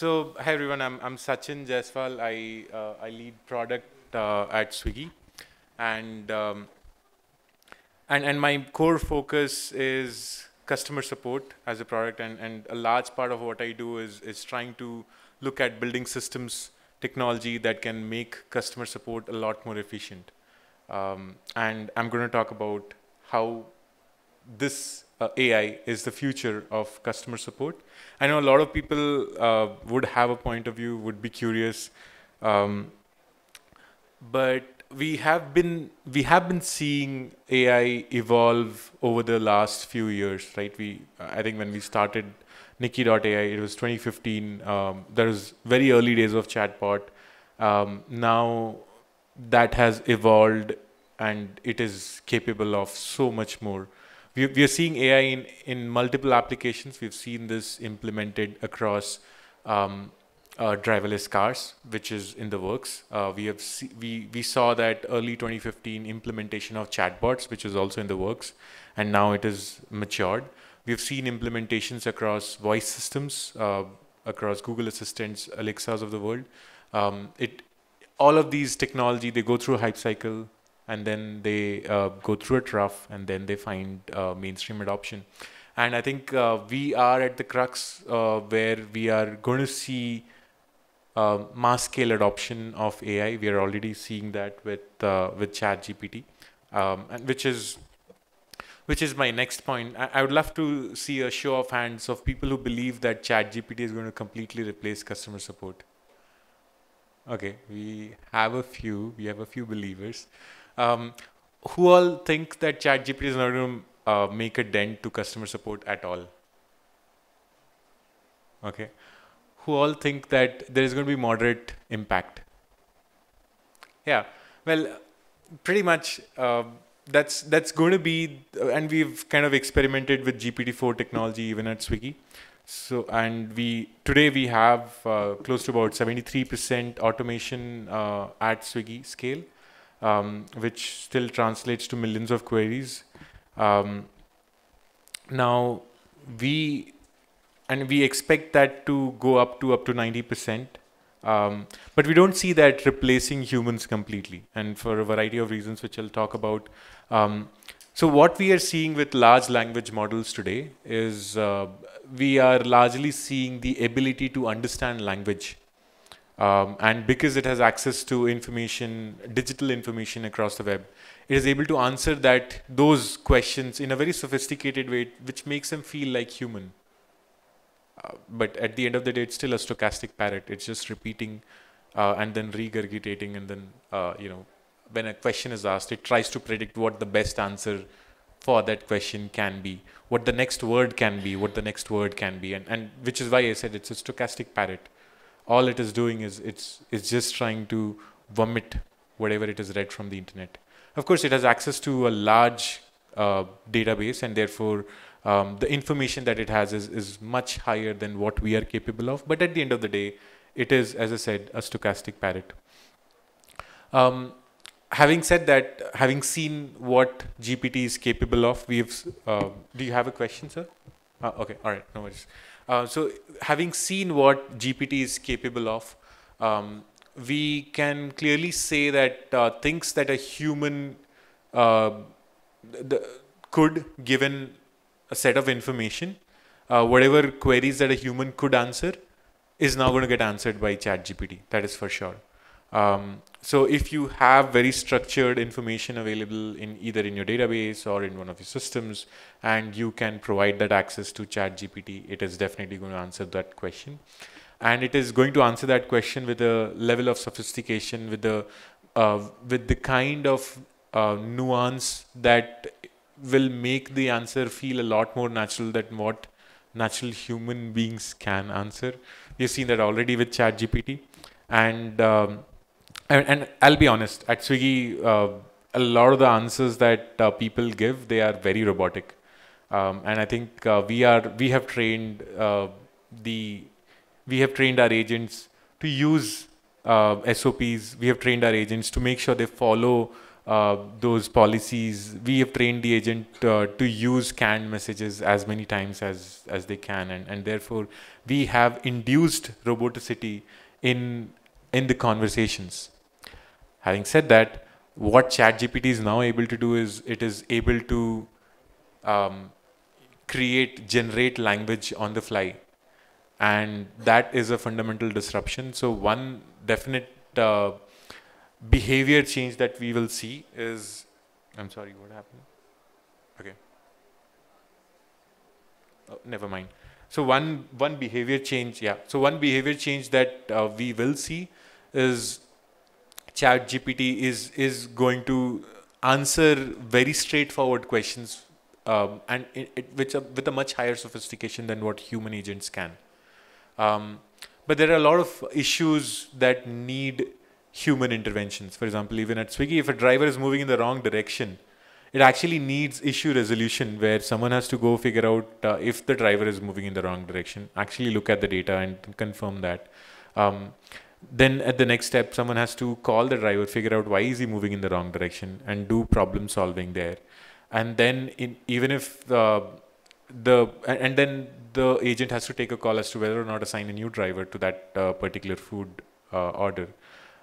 so hi everyone, I'm, I'm Sachin Jaiswal. I, uh, I lead product uh, at Swiggy. And, um, and, and my core focus is customer support as a product. And, and a large part of what I do is, is trying to look at building systems technology that can make customer support a lot more efficient. Um, and I'm going to talk about how this uh, AI is the future of customer support. I know a lot of people uh, would have a point of view, would be curious, um, but we have been we have been seeing AI evolve over the last few years, right? We I think when we started Niki.ai, it was 2015. Um, there was very early days of chatbot. Um, now that has evolved and it is capable of so much more we, we are seeing AI in, in multiple applications. We've seen this implemented across um, uh, driverless cars, which is in the works. Uh, we have see, we we saw that early 2015 implementation of chatbots, which is also in the works, and now it is matured. We've seen implementations across voice systems, uh, across Google Assistants, Alexas of the world. Um, it all of these technology they go through a hype cycle and then they uh, go through a trough and then they find uh, mainstream adoption. And I think uh, we are at the crux uh, where we are going to see uh, mass scale adoption of AI. We are already seeing that with uh, with ChatGPT, um, and which is which is my next point. I, I, would love to see a show of hands of people who believe that ChatGPT is going to completely replace customer support. Okay, we have a few. We have a few believers. Um, who all think that ChatGPT is not going to uh, make a dent to customer support at all? Okay. Who all think that there is going to be moderate impact? Yeah. Well, pretty much. Uh, that's that's going to be, uh, and we've kind of experimented with GPT-4 technology even at Swiggy. So, and we today we have uh, close to about 73% automation uh, at Swiggy scale um, which still translates to millions of queries. Um, now we and we expect that to go up to up to 90%. Um, but we don't see that replacing humans completely, and for a variety of reasons, which I'll talk about. Um, so, what we are seeing with large language models today is uh, we are largely seeing the ability to understand language um, and because it has access to information, digital information across the web, it is able to answer that those questions in a very sophisticated way, which makes them feel like human. Uh, but at the end of the day, it's still a stochastic parrot. It's just repeating uh, and then regurgitating, and then uh, you know, when a question is asked, it tries to predict what the best answer for that question can be, what the next word can be, what the next word can be, and, and which is why I said it's a stochastic parrot all it is doing is it's it's just trying to vomit whatever it has read from the internet. Of course, it has access to a large uh, database, and therefore um, the information that it has is, is much higher than what we are capable of. But at the end of the day, it is, as I said, a stochastic parrot. Um, having said that, having seen what GPT is capable of, we've. Uh, do you have a question, sir? Uh, okay, all right, no worries. Uh, so having seen what GPT is capable of, um, we can clearly say that uh, things that a human uh, could, given a set of information, uh, whatever queries that a human could answer, is now going to get answered by ChatGPT. That is for sure. Um, so if you have very structured information available in either in your database or in one of your systems, and you can provide that access to ChatGPT, it is definitely going to answer that question. And it is going to answer that question with a level of sophistication, with the uh, with the kind of uh, nuance that will make the answer feel a lot more natural than what natural human beings can answer. We've seen that already with ChatGPT, and um, and, and I'll be honest, at Swiggy, uh, a lot of the answers that uh, people give, they are very robotic. Um, and I think uh, we are we have trained uh, the we have trained our agents to use uh, SOPs. We have trained our agents to make sure they follow uh, those policies. We have trained the agent to use canned messages as many times as, as they can. And, and therefore, we have induced roboticity in, in the conversations. Having said that, what ChatGPT is now able to do is it is able to um, create, generate language on the fly. And that is a fundamental disruption. So one definite uh, behavior change that we will see is, I'm sorry, what happened? Okay. Oh, never mind. So one one behavior change, yeah. So one behavior change that uh, we will see is Chat GPT is is going to answer very straightforward questions um, and it, it, with, a, with a much higher sophistication than what human agents can. Um, but there are a lot of issues that need human interventions. For example, even at Swiggy, if a driver is moving in the wrong direction, it actually needs issue resolution where someone has to go figure out uh, if the driver is moving in the wrong direction, actually look at the data and confirm that. Um, then at the next step, someone has to call the driver, figure out why is he moving in the wrong direction and do problem solving there. And then in, even if uh, the, and then the agent has to take a call as to whether or not assign a new driver to that uh, particular food uh, order.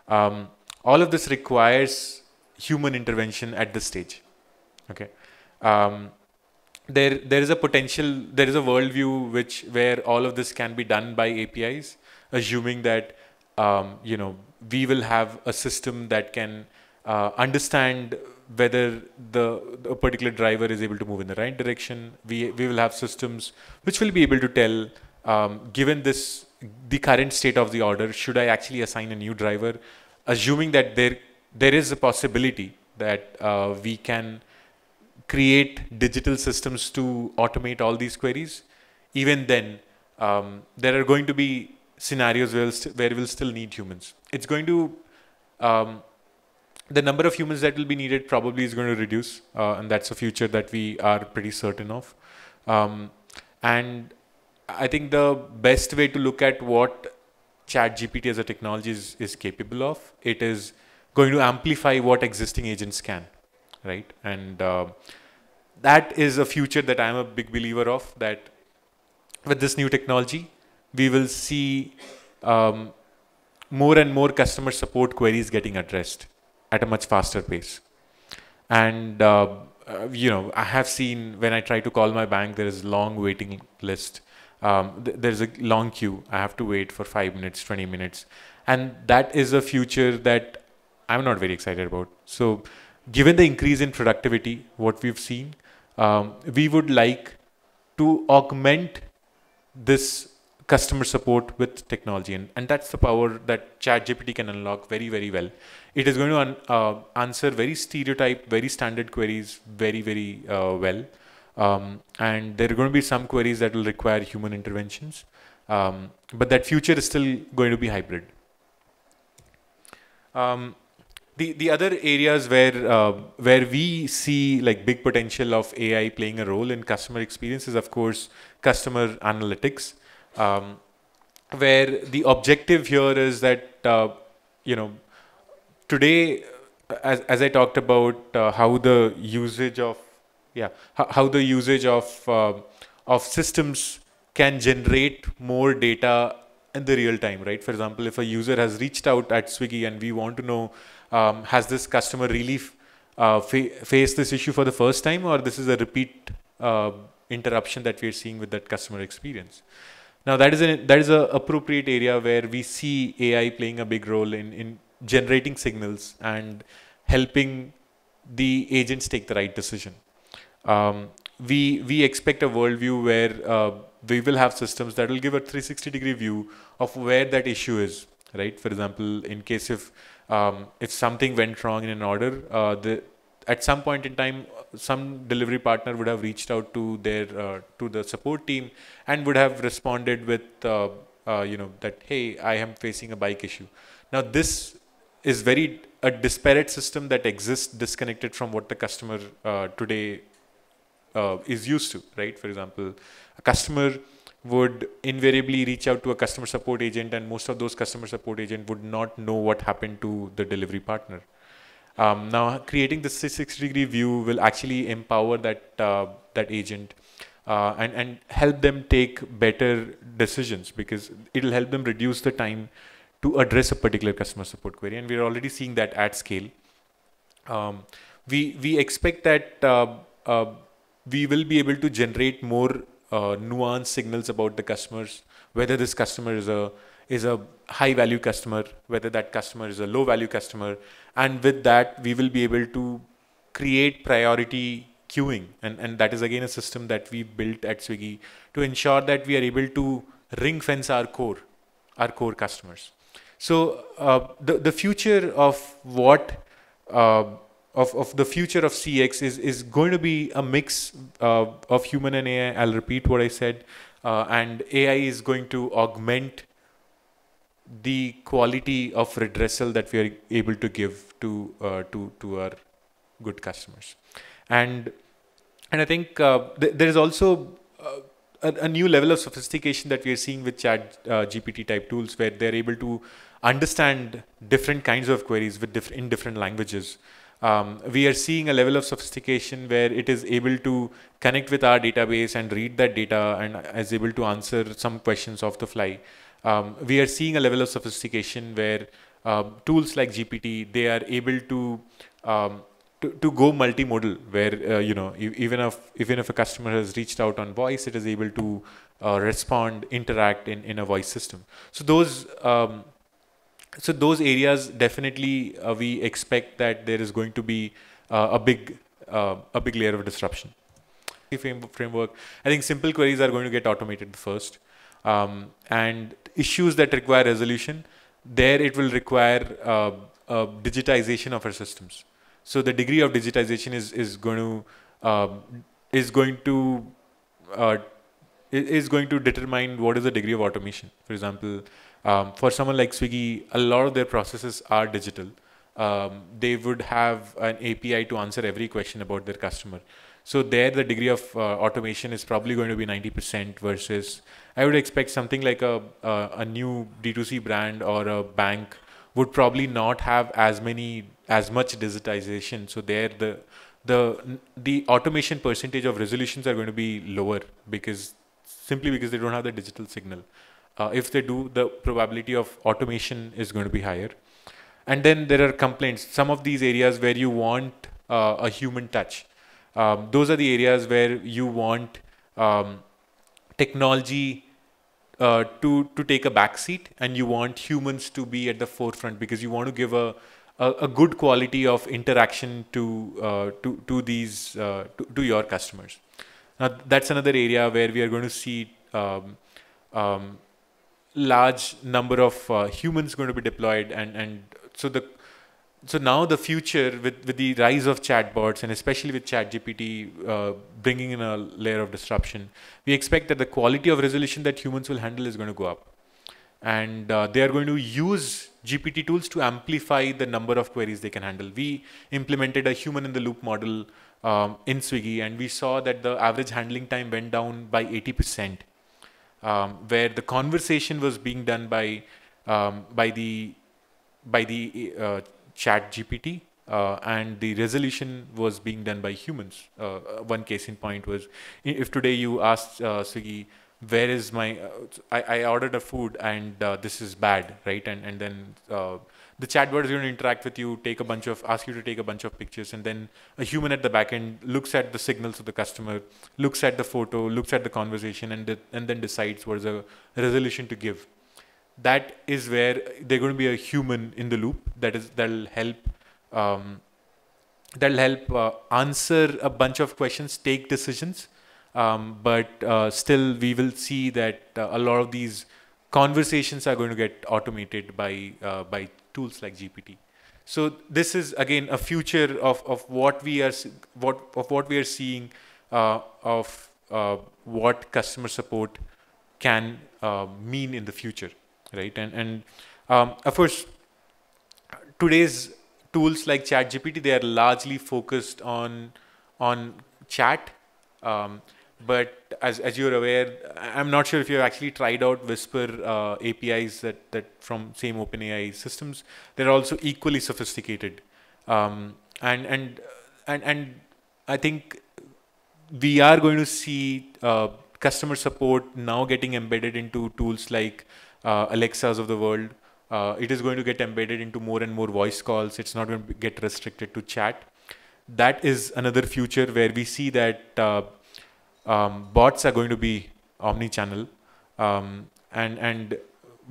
Um, all of this requires human intervention at this stage. Okay. Um, there, there is a potential, there is a worldview which where all of this can be done by APIs, assuming that um, you know we will have a system that can uh, understand whether the a particular driver is able to move in the right direction. We we will have systems which will be able to tell, um, given this the current state of the order, should I actually assign a new driver, assuming that there there is a possibility that uh, we can create digital systems to automate all these queries. Even then, um, there are going to be scenarios where, where we'll still need humans. It's going to um, the number of humans that will be needed probably is going to reduce, uh, and that's a future that we are pretty certain of. Um, and I think the best way to look at what ChatGPT as a technology is, is capable of, it is going to amplify what existing agents can, right? And uh, that is a future that I'm a big believer of. That with this new technology, we will see um, more and more customer support queries getting addressed at a much faster pace. And uh, uh, you know, I have seen when I try to call my bank, there is a long waiting list. Um, th- there's a long queue. I have to wait for five minutes, 20 minutes, and that is a future that I'm not very excited about. So, given the increase in productivity, what we've seen, um, we would like to augment this customer support with technology. And, and that's the power that ChatGPT can unlock very very well. It is going to un, uh, answer very stereotype very standard queries very very uh, well. Um, and there are going to be some queries that will require human interventions. Um, but that future is still going to be hybrid. Um, the the other areas where uh, where we see like big potential of AI playing a role in customer experience is of course customer analytics um, where the objective here is that uh, you know today as, as I talked about uh, how the usage of yeah how, how the usage of uh, of systems can generate more data in the real time right? For example if a user has reached out at Swiggy and we want to know um, has this customer really uh, fa- faced this issue for the first time or this is a repeat uh, interruption that we are seeing with that customer experience now that is an that is a appropriate area where we see AI playing a big role in, in generating signals and helping the agents take the right decision. Um, we we expect a worldview where uh, we will have systems that will give a 360 degree view of where that issue is. Right. For example, in case if um, if something went wrong in an order, uh, the at some point in time, some delivery partner would have reached out to their uh, to the support team and would have responded with uh, uh, you know that hey, I am facing a bike issue. Now this is very a disparate system that exists disconnected from what the customer uh, today uh, is used to. Right? For example, a customer would invariably reach out to a customer support agent and most of those customer support agent would not know what happened to the delivery partner Um, now, creating the 360 degree view will actually empower that uh, that agent uh, and and help them take better decisions because it'll help them reduce the time to address a particular customer support query, and we're already seeing that at scale. Um, we we expect that uh, uh, we will be able to generate more uh, nuanced signals about the customers, whether this customer is a is a high value customer, whether that customer is a low value customer, and with that we will be able to create priority queuing, and and that is again a system that we built at Swiggy to ensure that we are able to ring fence our core, our core customers. So uh, the the future of what uh, of, of the future of CX is is going to be a mix uh, of human and AI. I'll repeat what I said, uh, and AI is going to augment the quality of redressal that we are able to give to uh, to to our good customers, and and I think uh, th- there is also a, a, new level of sophistication that we are seeing with Chat GPT type tools, where they're able to understand different kinds of queries with diff- in different languages. Um, we are seeing a level of sophistication where it is able to connect with our database and read that data and is able to answer some questions off the fly. Um, we are seeing a level of sophistication where uh, tools like GPT they are able to um, to, to go multimodal where uh, you know even if even if a customer has reached out on voice it is able to uh, respond interact in, in a voice system. So those um, so those areas definitely uh, we expect that there is going to be uh, a big uh, a big layer of disruption. Framework. I think simple queries are going to get automated first um, and issues that require resolution there it will require uh, digitization of our systems so the degree of digitization is is going to um, is going to uh, is going to determine what is the degree of automation for example um, for someone like Swiggy, a lot of their processes are digital. Um, they would have an API to answer every question about their customer. So there, the degree of uh, automation is probably going to be 90% versus I would expect something like a, a, a new D2C brand or a bank would probably not have as many as much digitization. So there, the the the automation percentage of resolutions are going to be lower because simply because they don't have the digital signal. Uh, if they do, the probability of automation is going to be higher. And then there are complaints. Some of these areas where you want uh, a human touch, um, those are the areas where you want um, technology uh, to to take a backseat, and you want humans to be at the forefront because you want to give a a, a good quality of interaction to uh, to to these uh, to, to your customers. Now that's another area where we are going to see um, um, large number of uh, humans going to be deployed and and so the so now the future with, with the rise of chatbots and especially with ChatGPT uh, bringing in a layer of disruption, we expect that the quality of resolution that humans will handle is going to go up, and uh, they are going to use GPT tools to amplify the number of queries they can handle. We implemented a human in the loop model um, in Swiggy, and we saw that the average handling time went down by 80 percent um, where the conversation was being done by um, by the by the uh, chat GPT uh, and the resolution was being done by humans. Uh, one case in point was if today you ask uh, Swiggy, where is my, uh, I, I, ordered a food and uh, this is bad, right? And, and then the chatbot is going to interact with you, take a bunch of, ask you to take a bunch of pictures, and then a human at the back end looks at the signals of the customer, looks at the photo, looks at the conversation, and and then decides what is a resolution to give. That is where they're going to be a human in the loop. That is that'll help. Um, that'll help uh, answer a bunch of questions, take decisions, um, but uh, still we will see that uh, a lot of these conversations are going to get automated by uh, by tools like GPT. So this is again a future of, of what we are what of what we are seeing uh, of uh, what customer support can uh, mean in the future, right? And and um, of course, today's tools like ChatGPT they are largely focused on on chat. Um, but as, as you're aware, I'm not sure if you've actually tried out Whisper uh, APIs that, that from same OpenAI systems. They're also equally sophisticated. Um, and and and and I think we are going to see uh, customer support now getting embedded into tools like uh, Alexas of the world. Uh, it is going to get embedded into more and more voice calls. It's not going to get restricted to chat. That is another future where we see that uh, um, bots are going to be omni-channel, um, and and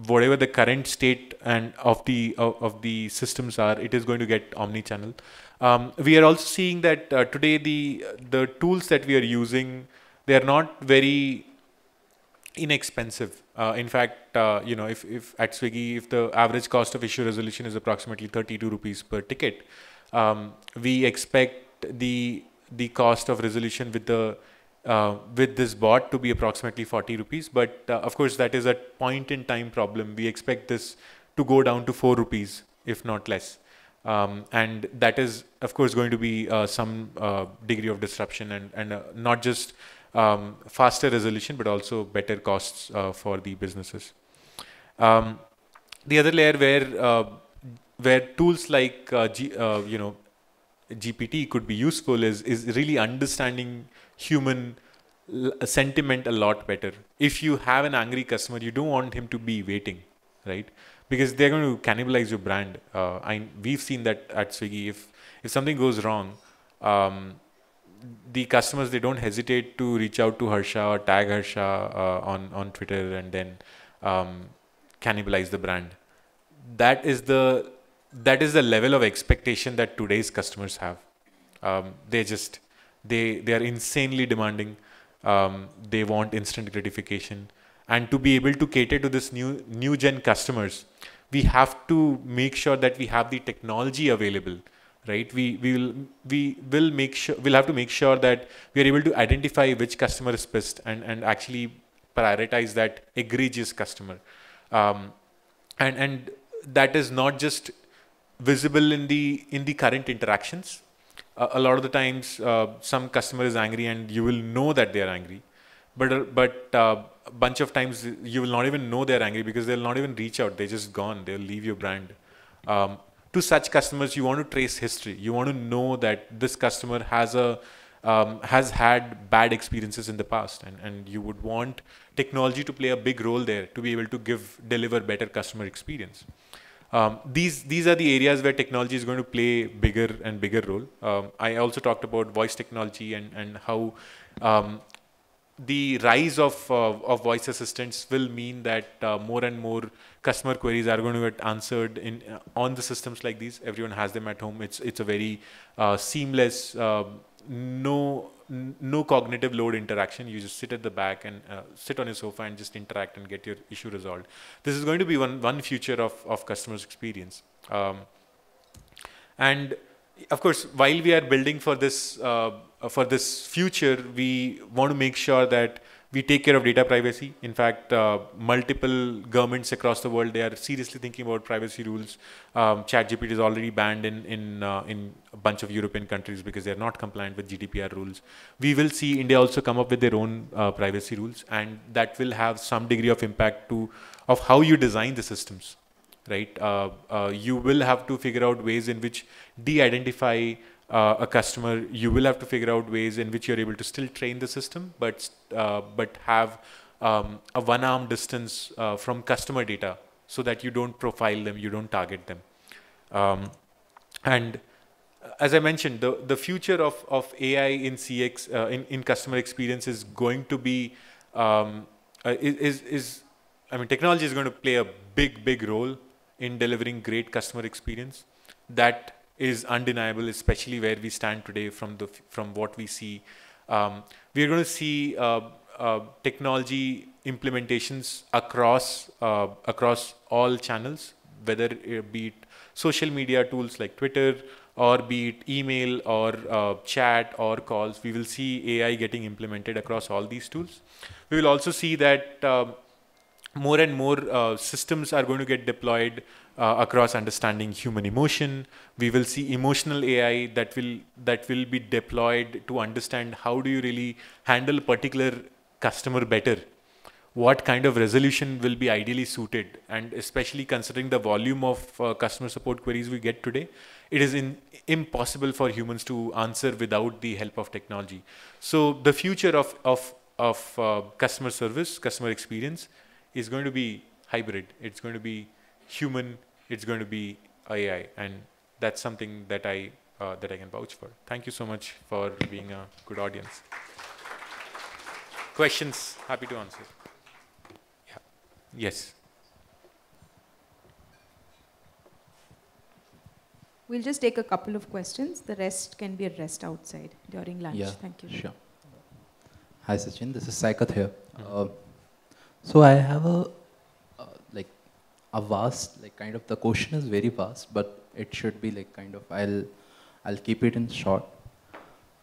whatever the current state and of the of, of the systems are, it is going to get omni-channel. Um, we are also seeing that uh, today the the tools that we are using they are not very inexpensive. Uh, in fact, uh, you know, if, if at Swiggy, if the average cost of issue resolution is approximately 32 rupees per ticket, um, we expect the the cost of resolution with the uh, with this bot to be approximately 40 rupees. But uh, of course, that is a point in time problem. We expect this to go down to 4 rupees, if not less. Um, and that is, of course, going to be uh, some uh, degree of disruption and, and not just um, faster resolution, but also better costs uh, for the businesses. Um, the other layer where where tools like G, you know GPT could be useful is is really understanding human sentiment a lot better. If you have an angry customer, you don't want him to be waiting, right? Because they're going to cannibalize your brand. Uh, I we've seen that at Swiggy. If if something goes wrong, um, the customers they don't hesitate to reach out to Harsha or tag Harsha uh, on on Twitter and then um, cannibalize the brand. That is the that is the level of expectation that today's customers have. Um, they just they they are insanely demanding. Um, they want instant gratification, and to be able to cater to this new new gen customers, we have to make sure that we have the technology available right? We we will we will make sure we'll have to make sure that we are able to identify which customer is pissed and and actually prioritize that egregious customer. Um, and and that is not just visible in the in the current interactions. Uh, a lot of the times uh, some customer is angry and you will know that they are angry. But uh, but uh, a bunch of times you will not even know they're angry because they'll not even reach out. They're just gone. They'll leave your brand. Um, to such customers, you want to trace history. You want to know that this customer has a um, has had bad experiences in the past, and, and you would want technology to play a big role there to be able to give deliver better customer experience. Um, these these are the areas where technology is going to play bigger and bigger role. Um, I also talked about voice technology and and how um, the rise of, uh, of voice assistants will mean that uh, more and more customer queries are going to get answered in uh, on the systems like these. Everyone has them at home. It's it's a very uh, seamless, uh, no no cognitive load interaction. You just sit at the back and uh, sit on your sofa and just interact and get your issue resolved. This is going to be one one future of of customers' experience. Um, and of course, while we are building for this uh, for this future, we want to make sure that we take care of data privacy. In fact, uh, multiple governments across the world they are seriously thinking about privacy rules. Um, ChatGPT is already banned in in uh, in a bunch of European countries because they are not compliant with GDPR rules. We will see India also come up with their own uh, privacy rules, and that will have some degree of impact to of how you design the systems. Right, uh, uh, you will have to figure out ways in which de-identify uh, a customer, you will have to figure out ways in which you're able to still train the system, but uh, but have um, a one arm distance uh, from customer data so that you don't profile them, you don't target them. Um, and as I mentioned, the, the future of, of AI in CX, uh, in, in customer experience is going to be, um, uh, is, is, I mean, technology is going to play a big, big role in delivering great customer experience. That is undeniable, especially where we stand today from the from what we see. Um, we are going to see uh, uh, technology implementations across uh, across all channels, whether it be it social media tools like Twitter or be it email or uh, chat or calls. We will see AI getting implemented across all these tools. We will also see that um, more and more uh, systems are going to get deployed uh, across understanding human emotion. We will see emotional AI that will that will be deployed to understand how do you really handle a particular customer better. what kind of resolution will be ideally suited and especially considering the volume of uh, customer support queries we get today it is in, impossible for humans to answer without the help of technology so the future of of of uh, customer service customer experience is going to be hybrid it's going to be human it's going to be ai and that's something that i uh, that i can vouch for thank you so much for being a good audience questions happy to answer Yes. We'll just take a couple of questions. The rest can be addressed outside during lunch. Yeah, Thank you. Sure. Hi, Sachin. This is Saikat here. Mm-hmm. Uh, so I have a uh, like a vast like kind of the question is very vast, but it should be like kind of I'll I'll keep it in short.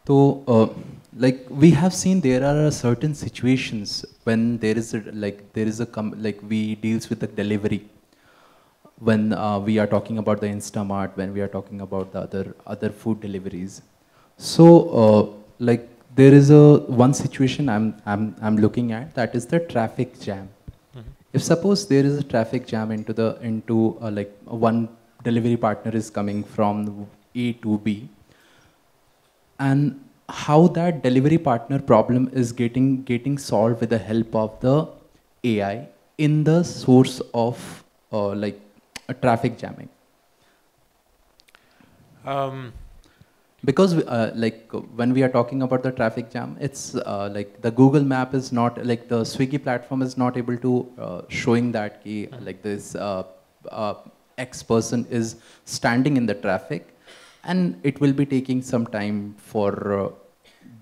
So, uh, like we have seen, there are certain situations when there is a, like there is a like we deals with the delivery. When uh, we are talking about the Instamart, when we are talking about the other other food deliveries. So, uh, like there is a one situation I'm I'm I'm looking at that is the traffic jam. Mm-hmm. If suppose there is a traffic jam into the into uh, like one delivery partner is coming from A to B and how that delivery partner problem is getting getting solved with the help of the AI in the source of uh, like a traffic jamming. Um, because uh, like when we are talking about the traffic jam, it's uh, like the Google Map is not like the Swiggy platform is not able to uh, showing that key, Hmm. like this uh, uh, X person is standing in the traffic and it will be taking some time for uh,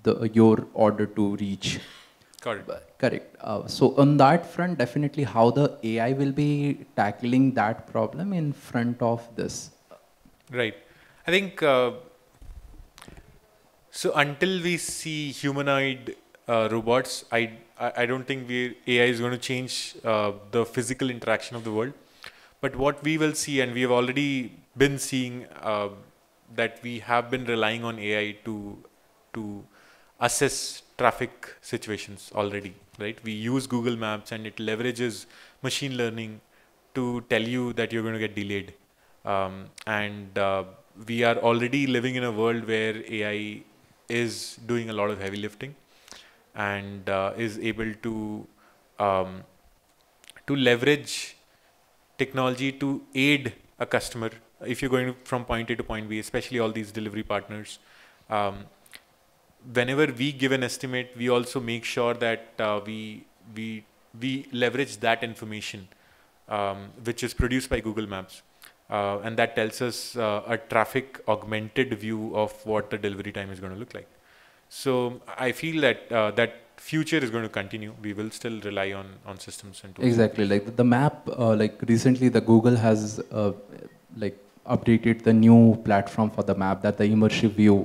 the your order to reach. correct. Correct. Uh, so on that front, definitely how the AI will be tackling that problem in front of this. Right. I think uh, so. Until we see humanoid uh, robots, I, I don't think we AI is going to change uh, the physical interaction of the world. But what we will see, and we have already been seeing uh, that we have been relying on AI to to assess traffic situations already, right? We use Google Maps and it leverages machine learning to tell you that you're going to get delayed. Um, and uh, we are already living in a world where AI is doing a lot of heavy lifting and uh, is able to um, to leverage technology to aid a customer if you're going from point A to point B, especially all these delivery partners. Um, whenever we give an estimate, we also make sure that uh, we we we leverage that information, um, which is produced by Google Maps, uh, and that tells us uh, a traffic augmented view of what the delivery time is going to look like. So I feel that uh, that future is going to continue. We will still rely on on systems and tools. Exactly. Like the, map, uh, like recently the Google has uh, like updated the new platform for the map that the immersive view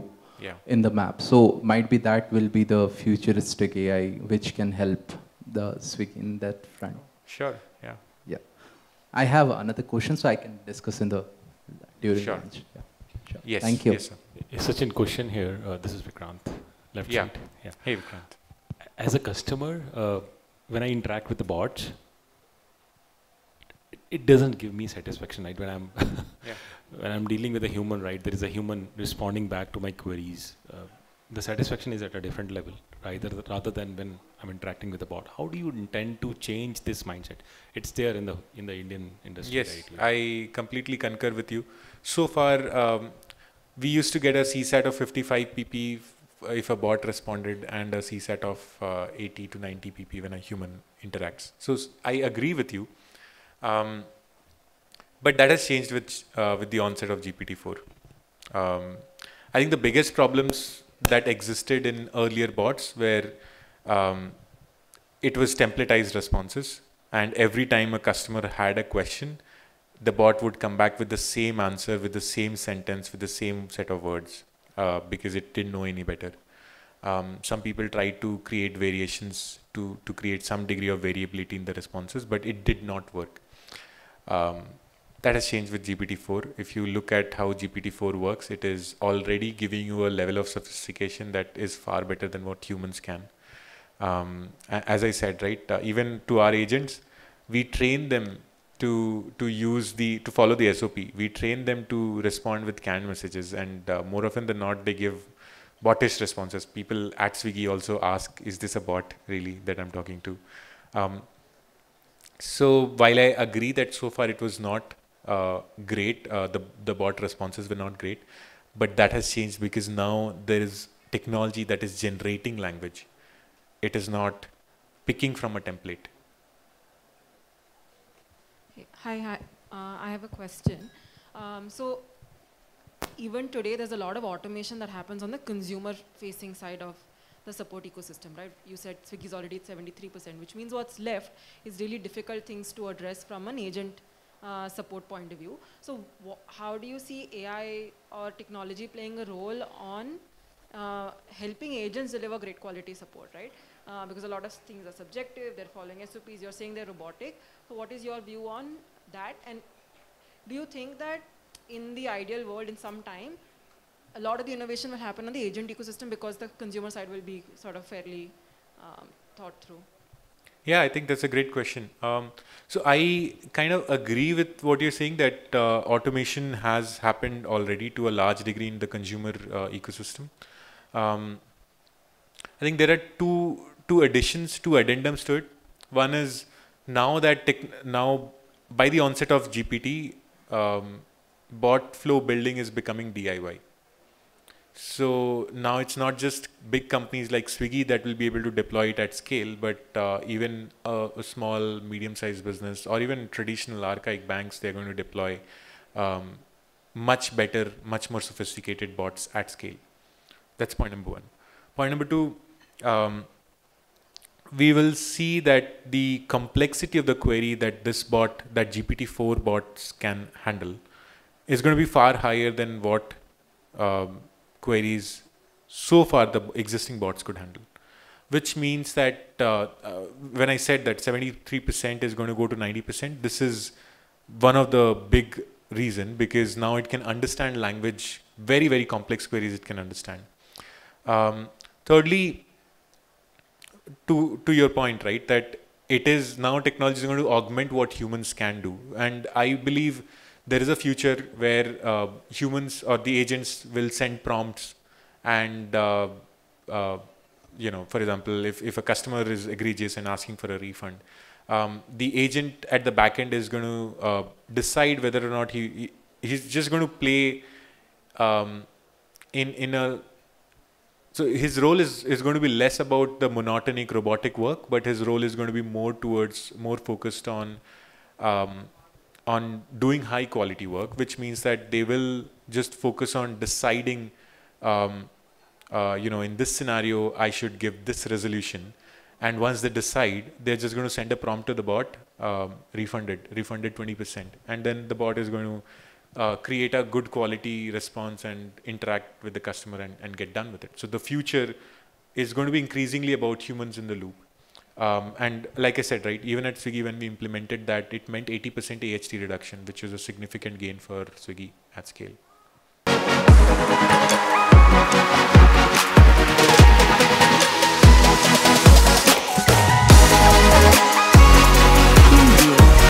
Yeah. in the map. So might be that will be the futuristic AI which can help the Swig in that front. Sure. Yeah. Yeah. I have another question so I can discuss in the during Sure. lunch. Yeah. Sure. Yes. Thank you. Yes, sir. Yes, Sachin, question here. Uh, this is Vikrant, left Yeah. side. Yeah. Hey, Vikrant. As a customer, uh, when I interact with the bots, it, it doesn't give me satisfaction, right? When I'm Yeah. when I'm dealing with a human, right? There is a human responding back to my queries. Uh, the satisfaction is at a different level, rather rather than when I'm interacting with the bot. How do you intend to change this mindset? It's there in the in the Indian industry, Yes, right? I completely concur with you. So far, um, we used to get a CSAT of 55 pp if a bot responded, and a CSAT of uh, 80 to 90 pp when a human interacts. So I agree with you, um, but that has changed with uh, with the onset of GPT-4. Um, I think the biggest problems that existed in earlier bots were um, it was templatized responses, and every time a customer had a question, the bot would come back with the same answer, with the same sentence, with the same set of words, uh, because it didn't know any better. Um, some people tried to create variations to to create some degree of variability in the responses, but it did not work. Um, that has changed with GPT-4. If you look at how GPT-4 works, it is already giving you a level of sophistication that is far better than what humans can. Um, as I said, right, uh, even to our agents, we train them to to use the to follow the SOP. We train them to respond with canned messages, and uh, more often than not, they give botish responses. People at Swiggy also ask, "Is this a bot really that I'm talking to?" Um, so while I agree that so far it was not uh, great, uh, the the bot responses were not great, but that has changed because now there is technology that is generating language. It is not picking from a template. Hi, hi. Uh, I have a question. Um, so, even today, there's a lot of automation that happens on the consumer-facing side of the support ecosystem, right? You said Swiggy's already at 73%, which means what's left is really difficult things to address from an agent uh, support point of view. So, how do you see AI or technology playing a role on uh, helping agents deliver great quality support, right? Uh, because a lot of things are subjective, they're following SOPs, you're saying they're robotic. So what is your view on that? And do you think that in the ideal world, in some time, a lot of the innovation will happen on the agent ecosystem because the consumer side will be sort of fairly um, thought through? Yeah, I think that's a great question. Um, so I kind of agree with what you're saying that uh, automation has happened already to a large degree in the consumer uh, ecosystem. Um, I think there are two two additions, two addendums to it. One is now that tech, now by the onset of GPT, um, bot flow building is becoming DIY. So now it's not just big companies like Swiggy that will be able to deploy it at scale, but uh, even a, a small, medium-sized business or even traditional archaic banks, they're going to deploy um, much better, much more sophisticated bots at scale. That's point number one. Point number two, um, we will see that the complexity of the query that this bot, that GPT-4 bots can handle, is going to be far higher than what um, queries so far the existing bots could handle. Which means that uh, uh, when I said that 73% is going to go to 90%, this is one of the big reason because now it can understand language, very very complex queries it can understand. Um, thirdly, to to your point, right, that it is now technology is going to augment what humans can do, and I believe there is a future where uh, humans or the agents will send prompts, and uh, uh, you know, for example, if if a customer is egregious and asking for a refund, um, the agent at the back end is going to uh, decide whether or not he, he he's just going to play um, in in a so his role is, is going to be less about the monotonic robotic work, but his role is going to be more towards more focused on um, on doing high quality work, which means that they will just focus on deciding, um, uh, you know, in this scenario I should give this resolution, and once they decide, they're just going to send a prompt to the bot, um, refunded, refunded 20%, and then the bot is going to uh, create a good quality response and interact with the customer and, and get done with it. So the future is going to be increasingly about humans in the loop. Um, and like I said, right, even at Swiggy, when we implemented that, it meant 80% AHT reduction, which was a significant gain for Swiggy at scale.